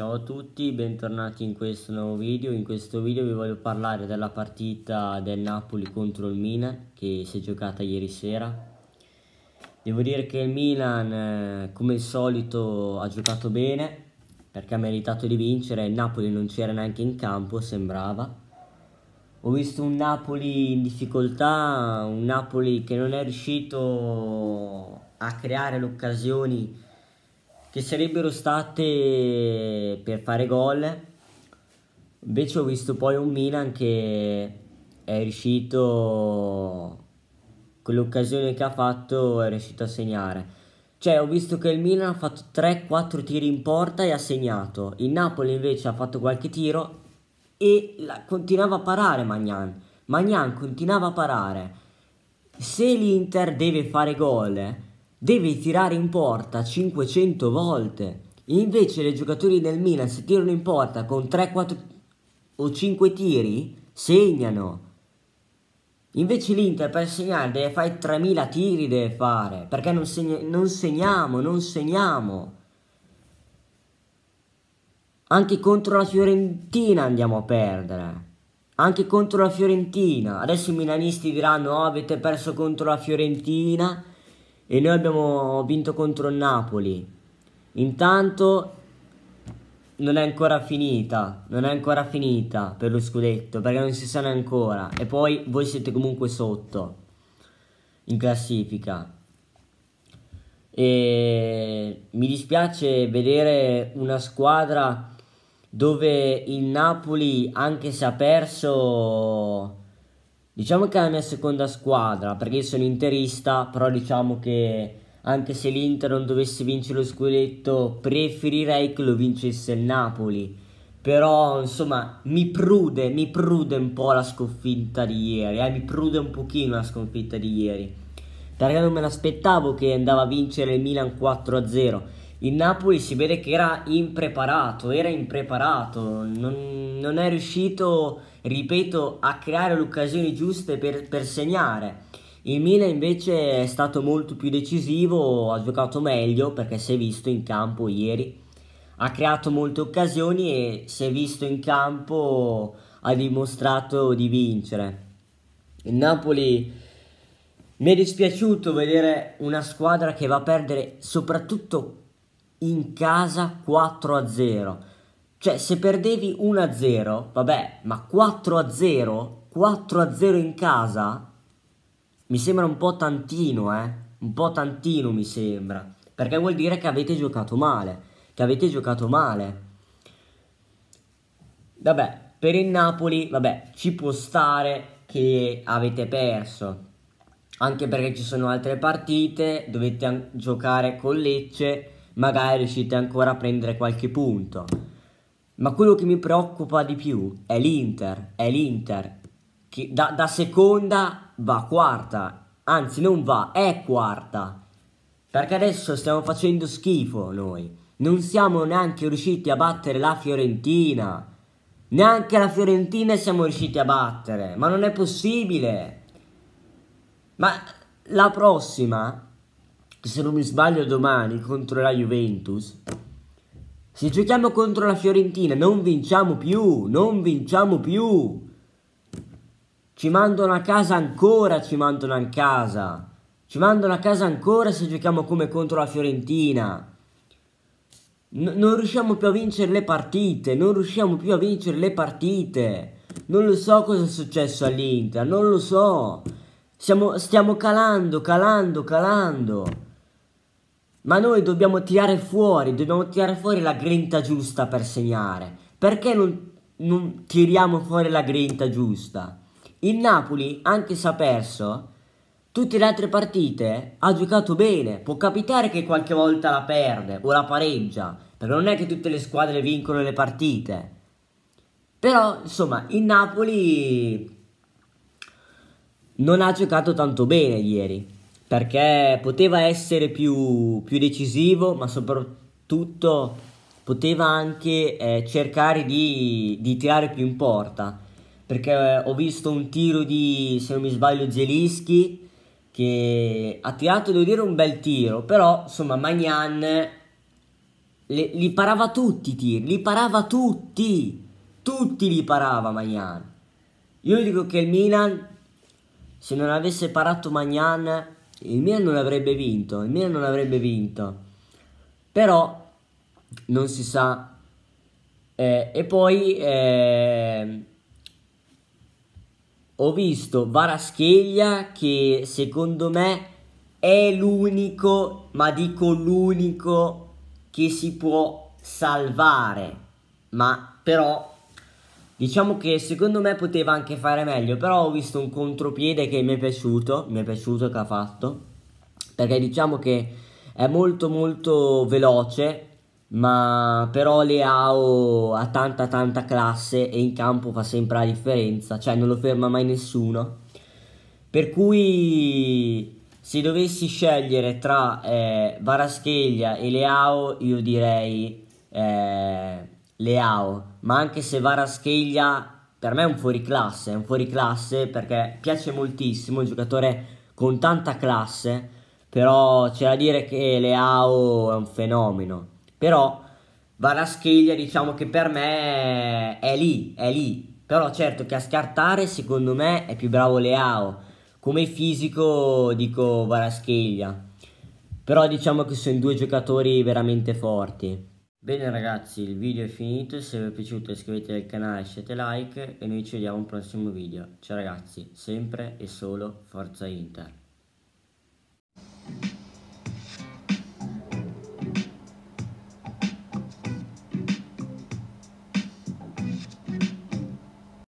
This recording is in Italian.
Ciao a tutti, bentornati in questo nuovo video. In questo video vi voglio parlare della partita del Napoli contro il Milan che si è giocata ieri sera. Devo dire che il Milan, eh, come al solito, ha giocato bene perché ha meritato di vincere. Il Napoli non c'era neanche in campo, sembrava. Ho visto un Napoli in difficoltà, un Napoli che non è riuscito a creare le occasioni che sarebbero state per fare gol. Invece ho visto poi un Milan che è riuscito, con l'occasione che ha fatto, è riuscito a segnare. Cioè, ho visto che il Milan ha fatto 3-4 tiri in porta e ha segnato. Il Napoli invece ha fatto qualche tiro e la, continuava a parare Magnan. Magnan continuava a parare. Se l'Inter deve fare gol, deve tirare in porta 500 volte. Invece i giocatori del Milan se tirano in porta con 3, 4 o 5 tiri, segnano. Invece l'Inter per segnare deve fare 3000 tiri, deve fare, perché non, segna, non segniamo, non segniamo. Anche contro la Fiorentina andiamo a perdere. Anche contro la Fiorentina. Adesso i milanisti diranno, oh, avete perso contro la Fiorentina e noi abbiamo vinto contro il Napoli. Intanto non è ancora finita, non è ancora finita per lo scudetto perché non si sa ancora e poi voi siete comunque sotto in classifica. E mi dispiace vedere una squadra dove il Napoli, anche se ha perso Diciamo che è la mia seconda squadra, perché io sono interista, però diciamo che anche se l'Inter non dovesse vincere lo scudetto, preferirei che lo vincesse il Napoli. Però, insomma, mi prude, mi prude un po' la sconfitta di ieri, eh? mi prude un pochino la sconfitta di ieri. Perché non me l'aspettavo che andava a vincere il Milan 4-0 il Napoli si vede che era impreparato, era impreparato, non, non è riuscito, ripeto, a creare le occasioni giuste per, per segnare. Il Milan invece è stato molto più decisivo, ha giocato meglio perché si è visto in campo ieri, ha creato molte occasioni e si è visto in campo, ha dimostrato di vincere. Il Napoli mi è dispiaciuto vedere una squadra che va a perdere soprattutto in casa 4 a 0. Cioè, se perdevi 1 a 0, vabbè, ma 4 a 0, 4 a 0 in casa, mi sembra un po' tantino, eh? Un po' tantino mi sembra. Perché vuol dire che avete giocato male. Che avete giocato male. Vabbè, per il Napoli, vabbè, ci può stare che avete perso. Anche perché ci sono altre partite, dovete giocare con Lecce magari riuscite ancora a prendere qualche punto. Ma quello che mi preoccupa di più è l'Inter, è l'Inter, che da, da seconda va quarta, anzi non va, è quarta. Perché adesso stiamo facendo schifo noi. Non siamo neanche riusciti a battere la Fiorentina. Neanche la Fiorentina siamo riusciti a battere. Ma non è possibile. Ma la prossima se non mi sbaglio domani contro la Juventus, se giochiamo contro la Fiorentina non vinciamo più, non vinciamo più. Ci mandano a casa ancora, ci mandano a casa. Ci mandano a casa ancora se giochiamo come contro la Fiorentina. N non riusciamo più a vincere le partite, non riusciamo più a vincere le partite. Non lo so cosa è successo all'Inter, non lo so. Siamo, stiamo calando, calando, calando. Ma noi dobbiamo tirare fuori, dobbiamo tirare fuori la grinta giusta per segnare. Perché non, non tiriamo fuori la grinta giusta? Il Napoli, anche se ha perso, tutte le altre partite ha giocato bene. Può capitare che qualche volta la perde o la pareggia, perché non è che tutte le squadre vincono le partite. Però, insomma, il Napoli non ha giocato tanto bene ieri perché poteva essere più, più decisivo, ma soprattutto poteva anche eh, cercare di, di, tirare più in porta. Perché eh, ho visto un tiro di, se non mi sbaglio, Zelischi che ha tirato, devo dire, un bel tiro, però insomma Magnan le, li parava tutti i tir, li parava tutti, tutti li parava Magnan. Io dico che il Milan, se non avesse parato Magnan, il Milan non avrebbe vinto, il Milan non avrebbe vinto. Però non si sa. Eh, e poi eh, ho visto Varascheglia che secondo me è l'unico, ma dico l'unico che si può salvare, ma però diciamo che secondo me poteva anche fare meglio, però ho visto un contropiede che mi è piaciuto, mi è piaciuto che ha fatto, perché diciamo che è molto molto veloce, ma però Leao ha tanta tanta classe e in campo fa sempre la differenza, cioè non lo ferma mai nessuno. Per cui se dovessi scegliere tra eh, Varascheglia e Leao, io direi eh, Leao, ma anche se Varascheglia per me è un fuoriclasse, è un fuoriclasse perché piace moltissimo, un giocatore con tanta classe, però c'è da dire che Leao è un fenomeno. Però Varascheglia diciamo che per me è lì, è lì. Però certo che a scartare secondo me è più bravo Leao come fisico dico Varascheglia, però diciamo che sono due giocatori veramente forti. Bene ragazzi, il video è finito, se vi è piaciuto iscrivetevi al canale, lasciate like e noi ci vediamo al prossimo video. Ciao ragazzi, sempre e solo Forza Inter.